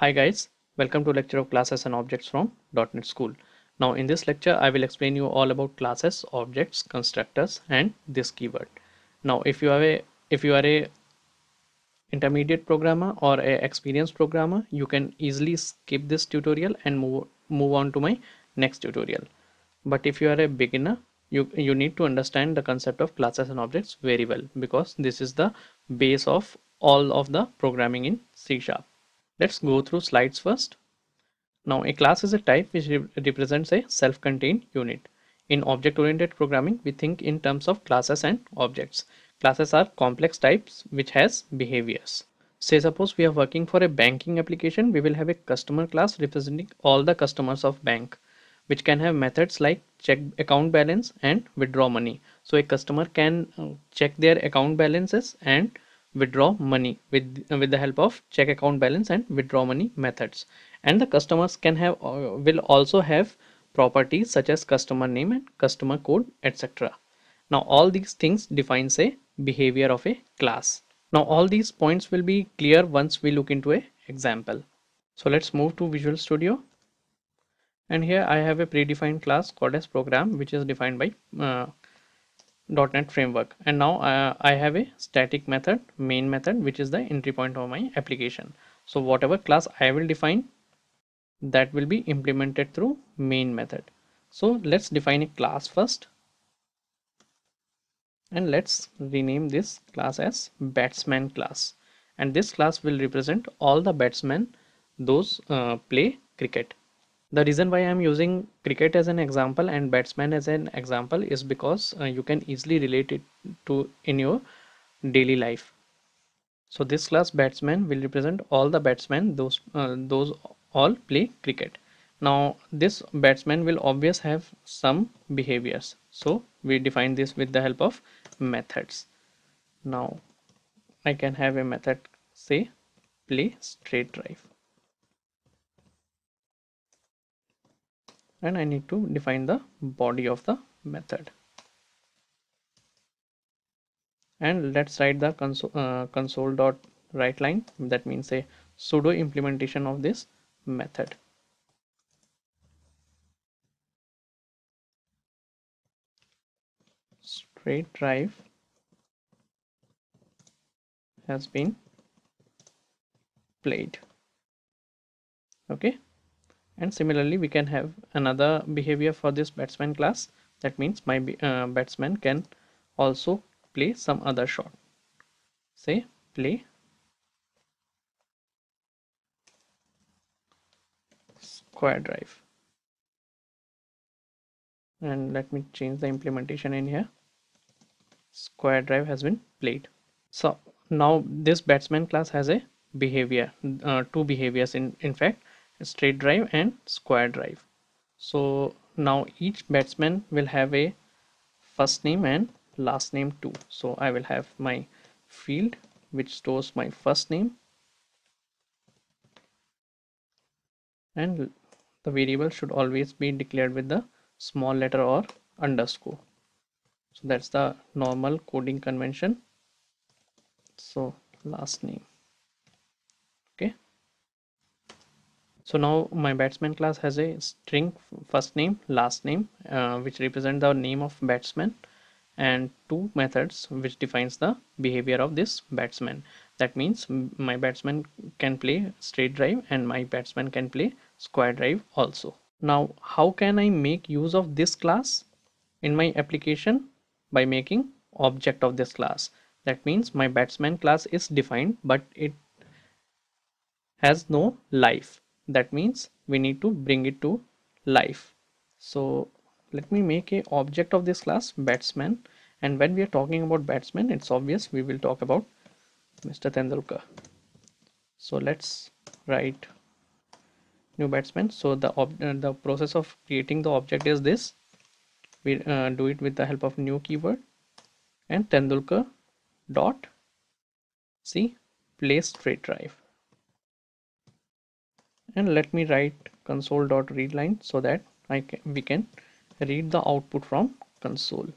Hi guys, welcome to lecture of classes and objects from DotNetSkoool. Now in this lecture I will explain you all about classes, objects, constructors and this keyword. Now if you are a if you are a intermediate programmer or a experienced programmer you can easily skip this tutorial and move move on to my next tutorial. But if you are a beginner you you need to understand the concept of classes and objects very well because this is the base of all of the programming in C sharp. Let's go through slides first. Now a class is a type which re represents a self-contained unit. In object-oriented programming, we think in terms of classes and objects. Classes are complex types which has behaviors. Say suppose we are working for a banking application, we will have a customer class representing all the customers of bank which can have methods like check account balance and withdraw money. So a customer can uh, check their account balances and withdraw money with with the help of check account balance and withdraw money methods. And the customers can have uh, will also have properties such as customer name and customer code etc now all these things defines a behavior of a class. Now all these points will be clear once we look into a example. So let's move to visual studio. And here i have a predefined class called as program which is defined by uh, .NET framework. And now uh, I have a static method main method which is the entry point of my application. So whatever class I will define that will be implemented through main method. So let's define a class first. And let's rename this class as batsman class. And this class will represent all the batsmen those uh, play cricket the reason why i'm using cricket as an example and batsman as an example is because uh, you can easily relate it to in your daily life. So this class batsman will represent all the batsmen those uh, those all play cricket. Now this batsman will obvious have some behaviors. So we define this with the help of methods. Now i can have a method say play straight drive and I need to define the body of the method. And let's write the console, uh, console dot write line. That means a pseudo implementation of this method. Straight drive has been played. Okay and similarly we can have another behavior for this batsman class. That means my uh, batsman can also play some other shot. Say play. Square drive. And let me change the implementation in here. Square drive has been played. So now this batsman class has a behavior uh, two behaviors in in fact straight drive and square drive. So now each batsman will have a first name and last name too. So I will have my field which stores my first name and the variable should always be declared with the small letter or underscore. So that's the normal coding convention. So last name so now my batsman class has a string first name last name uh, which represent the name of batsman and two methods which defines the behavior of this batsman. That means my batsman can play straight drive and my batsman can play square drive also. Now how can i make use of this class in my application? By making object of this class. That means my batsman class is defined but it has no life that means we need to bring it to life. So let me make a object of this class batsman. And when we are talking about batsman it's obvious we will talk about Mr. Tendulkar. So let's write new batsman. So the uh, the process of creating the object is this. We uh, do it with the help of new keyword. And Tendulkar dot see place straight drive and let me write console.readline so that I can, we can read the output from console.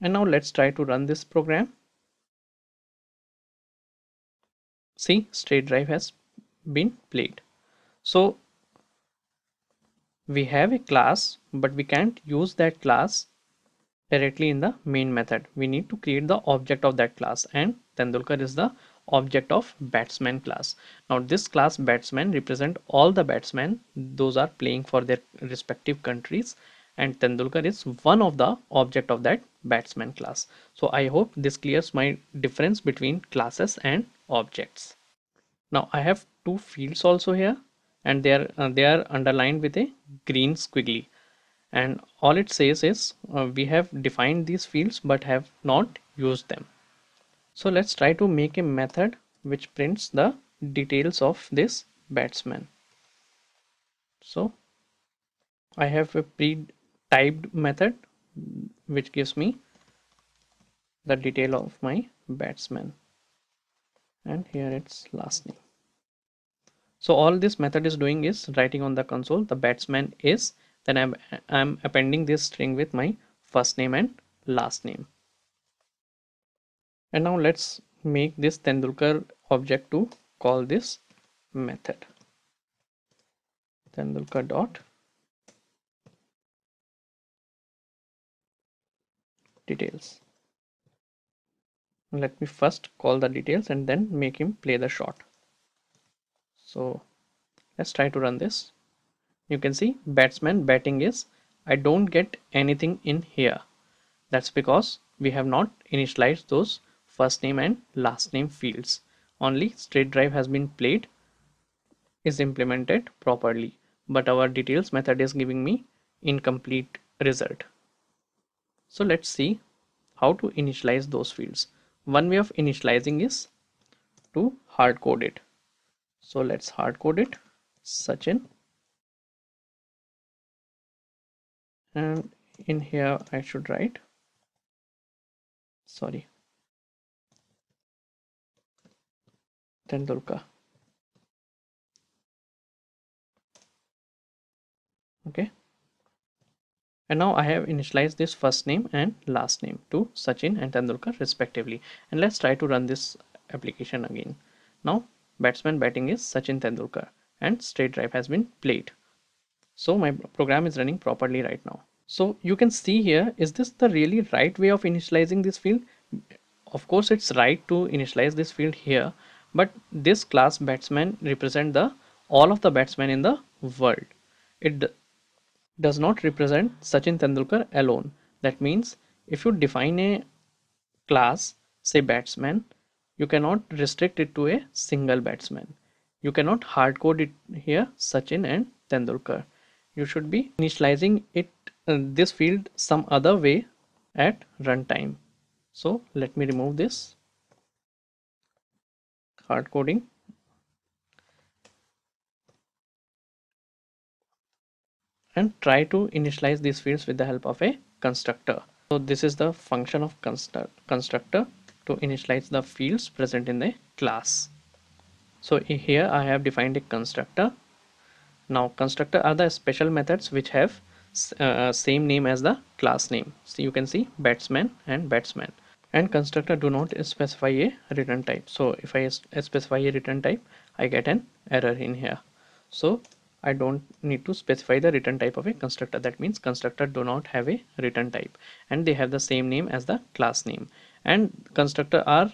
And now let's try to run this program. See state drive has been played. So we have a class but we can't use that class directly in the main method. We need to create the object of that class and Tendulkar is the object of batsman class. Now this class batsman represent all the batsmen. Those are playing for their respective countries. And Tendulkar is one of the object of that batsman class. So I hope this clears my difference between classes and objects. Now I have two fields also here. And they are uh, they are underlined with a green squiggly. And all it says is uh, we have defined these fields but have not used them so let's try to make a method which prints the details of this batsman. So I have a pre-typed method which gives me the detail of my batsman. And here it's last name. So all this method is doing is writing on the console. The batsman is then I'm, I'm appending this string with my first name and last name and now let's make this Tendulkar object to call this method. Tendulkar dot details. Let me first call the details and then make him play the shot. So let's try to run this. You can see batsman batting is I don't get anything in here. That's because we have not initialized those first name and last name fields. Only straight drive has been played is implemented properly. But our details method is giving me incomplete result. So let's see how to initialize those fields. One way of initializing is to hard code it. So let's hard code it Sachin and in here I should write sorry Tendulkar okay and now I have initialized this first name and last name to Sachin and Tendulkar respectively and let's try to run this application again now batsman batting is Sachin Tendulkar and straight drive has been played. So my program is running properly right now. So you can see here, is this the really right way of initializing this field? Of course, it's right to initialize this field here, but this class batsman represent the all of the batsmen in the world. It does not represent Sachin Tendulkar alone. That means if you define a class, say batsman, you cannot restrict it to a single batsman you cannot hard code it here Sachin and Tendulkar you should be initializing it uh, this field some other way at runtime so let me remove this hard coding. And try to initialize these fields with the help of a constructor. So this is the function of constructor to initialize the fields present in the class. So here I have defined a constructor. Now constructor are the special methods which have uh, same name as the class name. So you can see batsman and batsman and constructor do not specify a return type. So if I specify a return type I get an error in here. So I don't need to specify the return type of a constructor. That means constructor do not have a return type. And they have the same name as the class name. And constructor are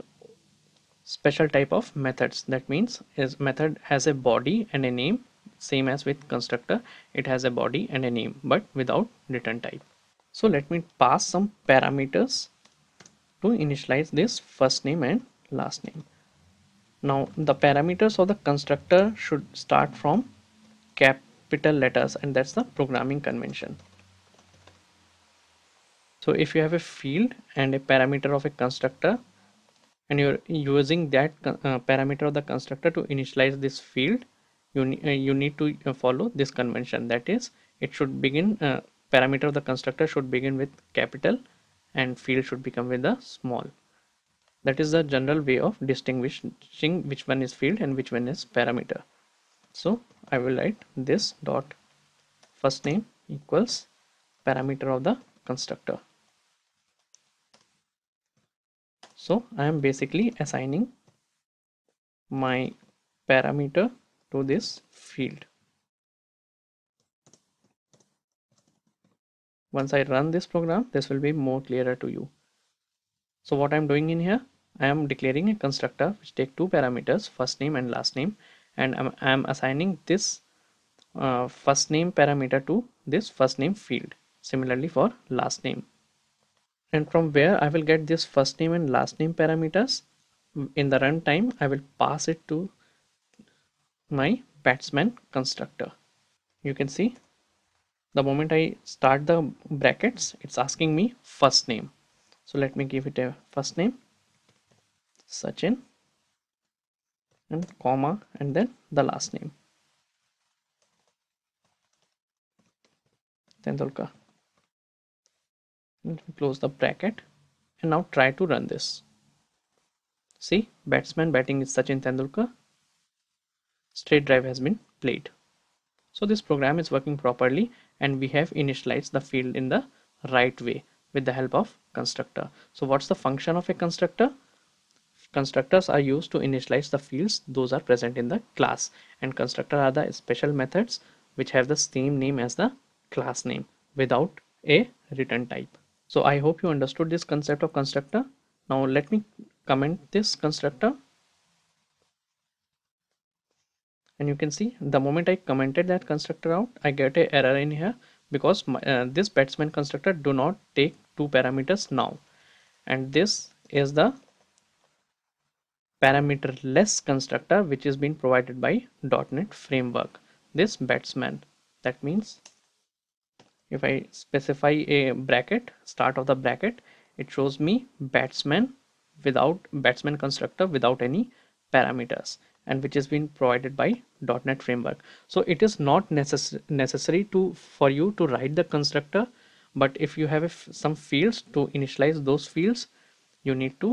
special type of methods. That means is method has a body and a name same as with constructor. It has a body and a name but without return type. So let me pass some parameters to initialize this first name and last name. Now the parameters of the constructor should start from capital letters and that's the programming convention. So if you have a field and a parameter of a constructor and you're using that uh, parameter of the constructor to initialize this field you, uh, you need to uh, follow this convention. That is it should begin uh, parameter of the constructor should begin with capital and field should become with the small. That is the general way of distinguishing which one is field and which one is parameter. So I will write this dot. First name equals parameter of the constructor. So I am basically assigning my parameter to this field once I run this program this will be more clearer to you. So what I'm doing in here I am declaring a constructor which take two parameters first name and last name and I'm, I'm assigning this uh, first name parameter to this first name field similarly for last name. And from where I will get this first name and last name parameters in the runtime I will pass it to my batsman constructor. You can see the moment I start the brackets it's asking me first name. So let me give it a first name. Sachin. And comma and then the last name. Tendulkar. And close the bracket and now try to run this. See batsman batting is Sachin Tendulkar. Straight drive has been played. So this program is working properly and we have initialized the field in the right way with the help of constructor. So what's the function of a constructor? Constructors are used to initialize the fields. Those are present in the class. And constructor are the special methods which have the same name as the class name without a return type. So i hope you understood this concept of constructor. Now let me comment this constructor and you can see the moment I commented that constructor out I get a error in here because my, uh, this batsman constructor do not take two parameters now. And this is the parameter less constructor which is being provided by .NET framework. This batsman. That means if I specify a bracket start of the bracket it shows me batsman without batsman constructor without any parameters and which has been provided by .NET framework. So it is not necess necessary to for you to write the constructor but if you have some fields to initialize those fields you need to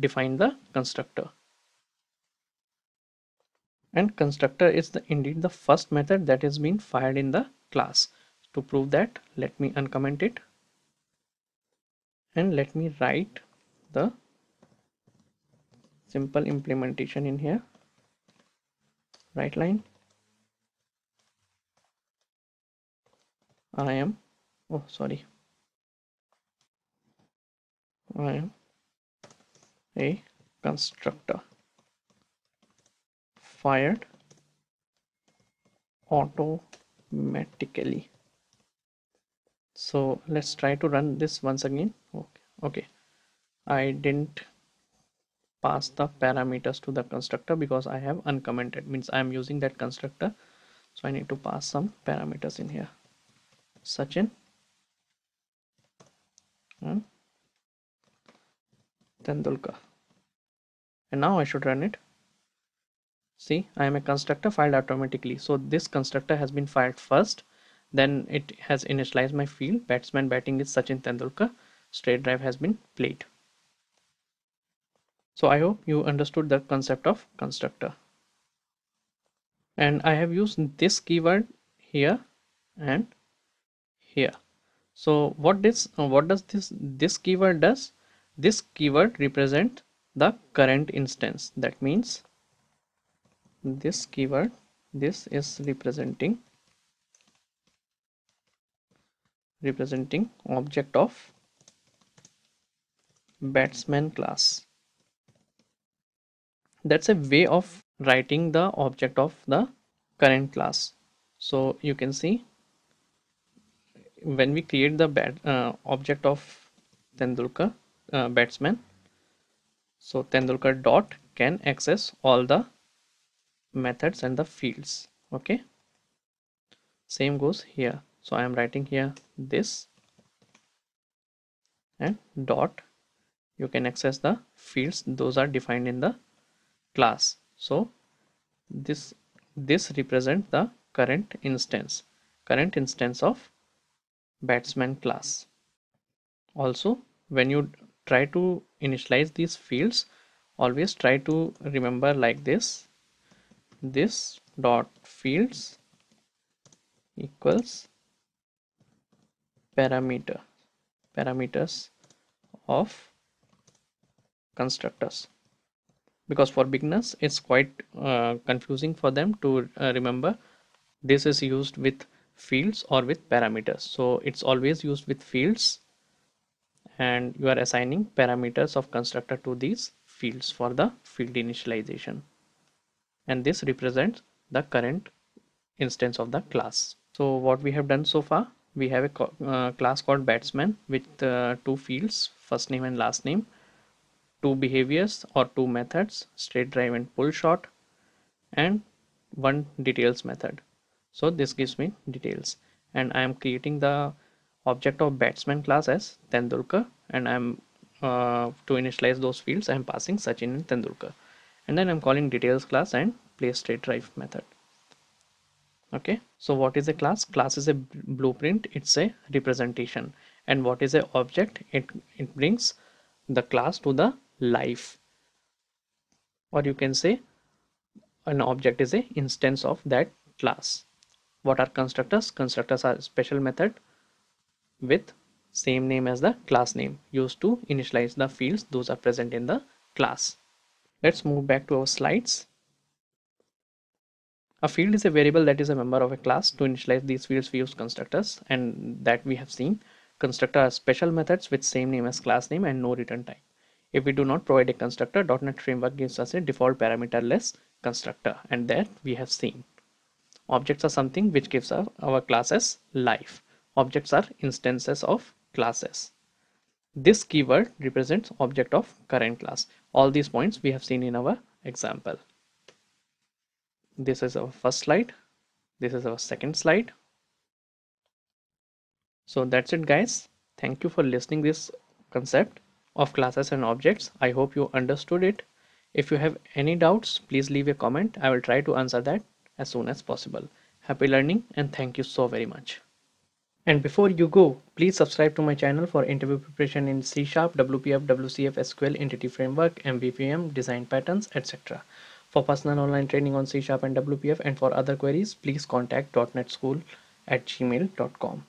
define the constructor. And constructor is the indeed the first method that is being fired in the class. To prove that let me uncomment it. And let me write the simple implementation in here write line? I am. Oh sorry. I am a constructor. Fired automatically. So let's try to run this once again. Okay. Okay. I didn't pass the parameters to the constructor because I have uncommented means I am using that constructor. So I need to pass some parameters in here. Sachin? And Tendulkar. And now I should run it. See I am a constructor filed automatically. So this constructor has been filed first. Then it has initialized my field. Batsman batting is Sachin Tendulkar. Straight drive has been played so I hope you understood the concept of constructor. And I have used this keyword here and here. So what this what does this this keyword does? This keyword represent the current instance. That means this keyword this is representing representing object of batsman class that's a way of writing the object of the current class. So you can see when we create the bat, uh, object of Tendulkar uh, batsman so Tendulkar dot can access all the methods and the fields. Okay? Same goes here. So I am writing here this and dot you can access the fields. Those are defined in the class. So this this represent the current instance current instance of batsman class. Also when you try to initialize these fields always try to remember like this this dot fields equals parameter parameters of constructors because for beginners it's quite uh, confusing for them to uh, remember this is used with fields or with parameters. So it's always used with fields and you are assigning parameters of constructor to these fields for the field initialization. And this represents the current instance of the class. So what we have done so far we have a uh, class called batsman with uh, two fields first name and last name two behaviors or two methods straight drive and pull shot and one details method. So this gives me details. And I am creating the object of batsman class as Tendulkar and I'm uh, to initialize those fields I'm passing Sachin and Tendulkar. And then I'm calling details class and play straight drive method. Okay? So what is a class? Class is a blueprint it's a representation. And what is a object? It it brings the class to the life. Or you can say an object is a instance of that class. What are constructors? Constructors are special method with same name as the class name used to initialize the fields those are present in the class. Let's move back to our slides. A field is a variable that is a member of a class. To initialize these fields we use constructors and that we have seen. Constructor are special methods with same name as class name and no return type if we do not provide a constructor, .NET Framework gives us a default parameterless constructor and that we have seen. Objects are something which gives our, our classes life. Objects are instances of classes. This keyword represents object of current class. All these points we have seen in our example. This is our first slide. This is our second slide. So that's it guys. Thank you for listening this concept of classes and objects. I hope you understood it. If you have any doubts, please leave a comment. I will try to answer that as soon as possible. Happy learning and thank you so very much. And before you go, please subscribe to my channel for interview preparation in C Sharp, WPF, WCF, SQL, Entity Framework, MVVM, design patterns, etc. For personal online training on C Sharp and WPF and for other queries, please contact DotNetSkoool at gmail.com.